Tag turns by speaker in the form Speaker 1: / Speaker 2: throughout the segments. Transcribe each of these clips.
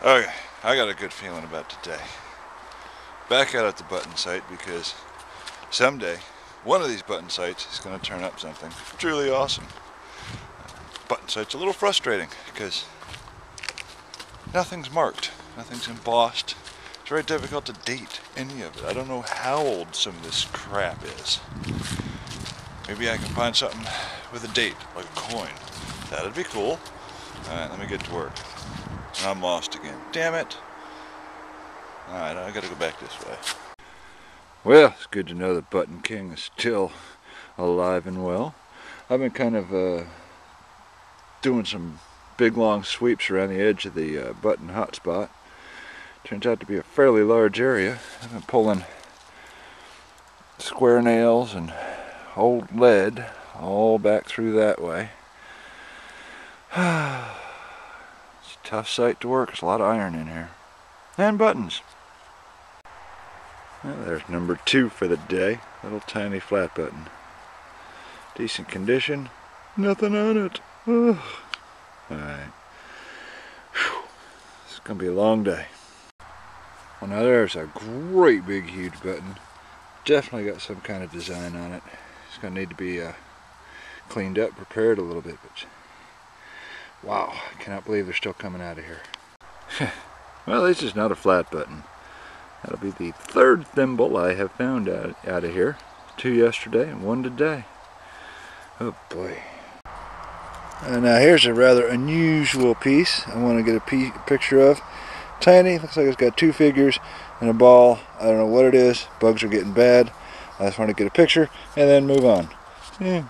Speaker 1: Okay, I got a good feeling about today. Back out at the button site because someday one of these button sites is going to turn up something truly awesome. Button site's a little frustrating because nothing's marked, nothing's embossed. It's very difficult to date any of it. I don't know how old some of this crap is. Maybe I can find something with a date, like a coin. That'd be cool. Alright, let me get to work. I'm lost again. Damn it. Alright, I gotta go back this way. Well, it's good to know that Button King is still alive and well. I've been kind of uh, doing some big long sweeps around the edge of the uh, Button hotspot. Turns out to be a fairly large area. I've been pulling square nails and old lead all back through that way. tough site to work. There's a lot of iron in here. And buttons. Well, there's number two for the day. Little tiny flat button. Decent condition. Nothing on it. Ugh. Alright. It's going to be a long day. Well now there's a great big huge button. Definitely got some kind of design on it. It's going to need to be uh, cleaned up, prepared a little bit. But Wow, I cannot believe they're still coming out of here. well, this is not a flat button. That'll be the third thimble I have found out, out of here. Two yesterday and one today. Oh boy. And now here's a rather unusual piece I want to get a picture of. Tiny, looks like it's got two figures and a ball. I don't know what it is. Bugs are getting bad. I just want to get a picture and then move on. Yeah.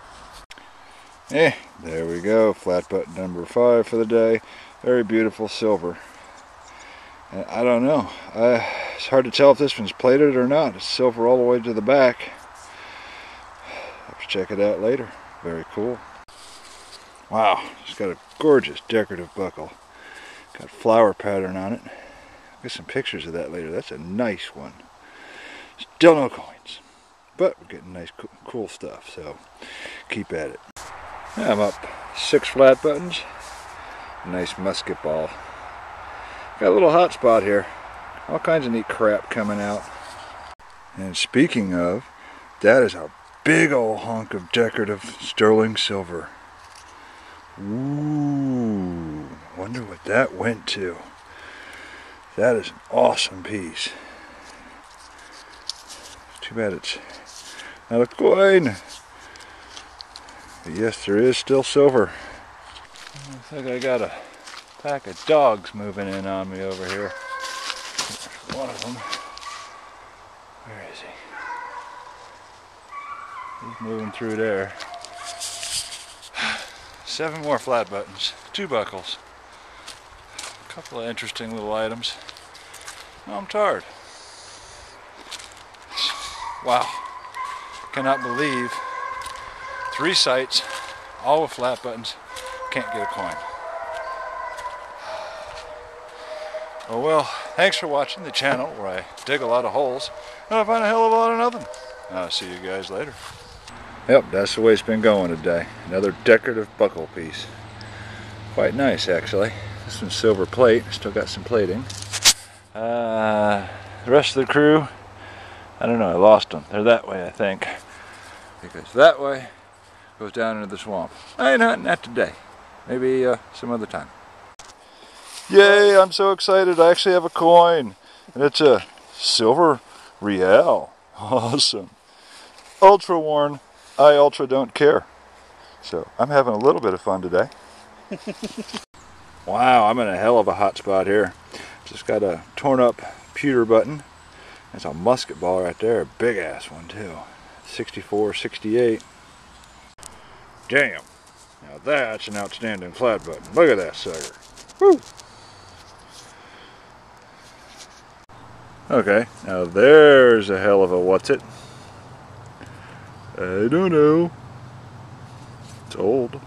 Speaker 1: Eh, there we go. Flat button number five for the day. Very beautiful silver. And I don't know. Uh, it's hard to tell if this one's plated or not. It's silver all the way to the back. Have to check it out later. Very cool. Wow, it's got a gorgeous decorative buckle. Got flower pattern on it. I'll get some pictures of that later. That's a nice one. Still no coins. But we're getting nice cool stuff, so keep at it. I'm up six flat buttons. Nice musket ball. Got a little hot spot here. All kinds of neat crap coming out. And speaking of, that is a big old hunk of decorative sterling silver. Ooh, wonder what that went to. That is an awesome piece. Too bad it's not a coin. Yes, there is still silver. Looks like I got a pack of dogs moving in on me over here. One of them. Where is he? He's moving through there. Seven more flat buttons, two buckles, a couple of interesting little items. I'm tired. Wow. Cannot believe Three sites, all with flat buttons. Can't get a coin. Oh well, thanks for watching the channel where I dig a lot of holes and I find a hell of a lot of nothing. I'll see you guys later. Yep, that's the way it's been going today. Another decorative buckle piece. Quite nice actually. This one's silver plate, still got some plating. Uh, the rest of the crew, I don't know, I lost them. They're that way I think. Because that way goes down into the swamp. I ain't hunting that today. Maybe uh, some other time. Yay, I'm so excited. I actually have a coin. And it's a silver real. Awesome. Ultra worn. I ultra don't care. So I'm having a little bit of fun today. wow, I'm in a hell of a hot spot here. Just got a torn up pewter button. That's a musket ball right there. A big ass one too. 64, 68. Damn. Now that's an outstanding flat button. Look at that sucker. Woo! Okay, now there's a hell of a what's it? I don't know. It's old.